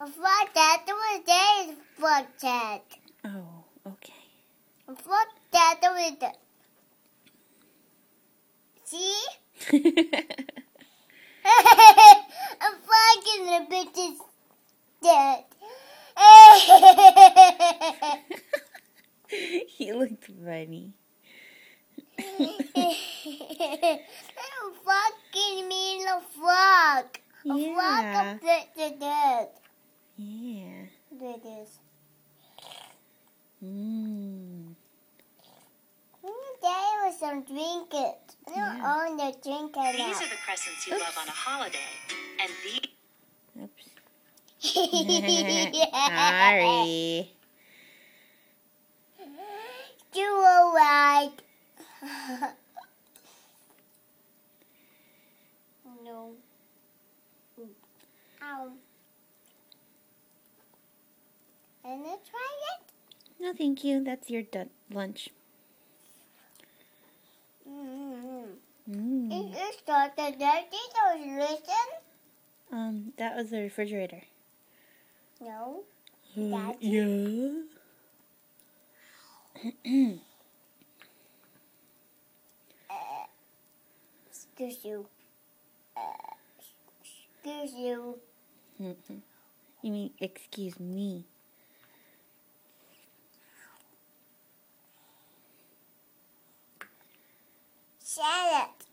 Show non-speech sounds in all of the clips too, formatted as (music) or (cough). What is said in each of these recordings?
A frog dad. There was there is frog dad. Oh, okay. A frog dad. There was the. See? a frog in the bitch is dead. (laughs) he looked funny. (laughs) a fucking mean a frog. A Yeah. frog a bit to dead. Yeah. There it is. Mmm. There was some drink it. I don't Yeah. own the drink it now. These are the presents you love on a holiday. And these Oops. (laughs) Sorry. Sorry. You were right. no. Ow. Let's try it. No, thank you. That's your lunch. Mm-hmm. Mm. Is this started dirty? Don't. Um, that was the refrigerator. No. Uh, yeah. Excuse you. Uh, excuse you. Mhm. you mean excuse me? Shut it.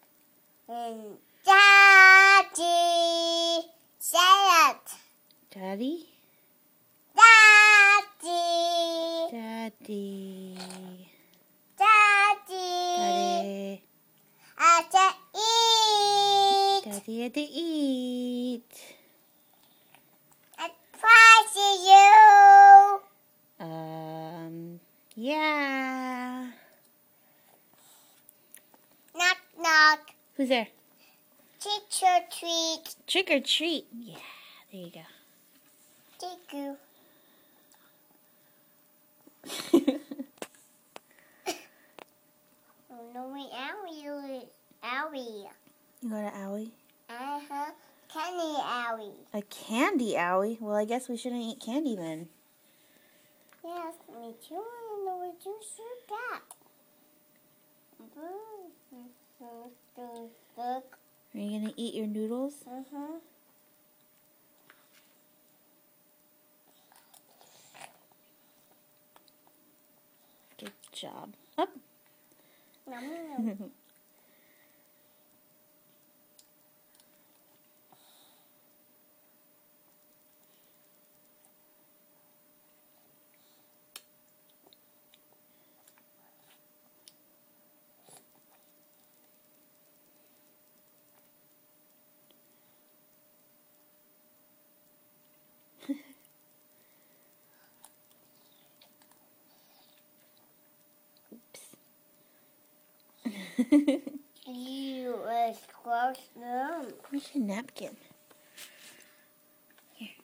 Daddy. Shut it. Daddy? Daddy. Daddy. Daddy. Daddy. I said eat. Daddy had to eat. I promise you. Um, yeah. Who's there? Trick or treat. Trick or treat. Yeah, there you go. Thank you. (laughs) Oh no, we owie. Owie. you got an owie? Uh huh. Kenny owie. A candy owie? Well, I guess we shouldn't eat candy then. Yes, me too. I don't know what you should got. Are you gonna eat your noodles? Uh huh. Good job. Up. (laughs) You is close them. Where's your napkin? Here. (laughs)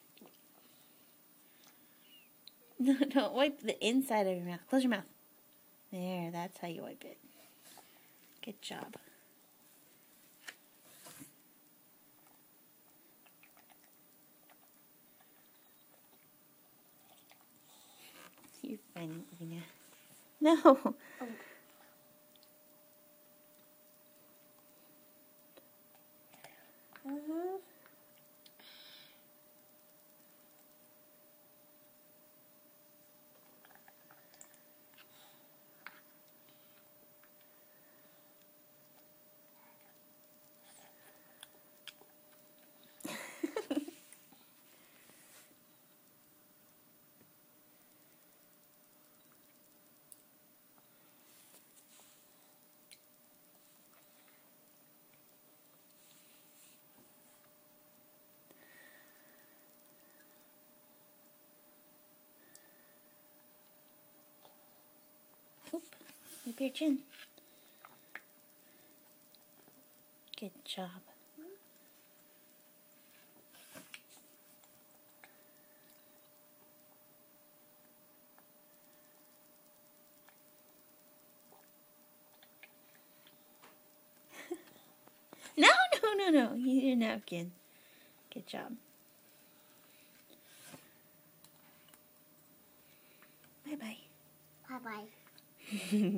No, don't wipe the inside of your mouth. Close your mouth. There, that's how you wipe it. Good job. You're fine, Lena. (laughs) No. Mm-hmm. Wipe your chin. Good job. (laughs) No, no, no, no. Use your napkin. Good job. Bye bye. Bye bye. (laughs)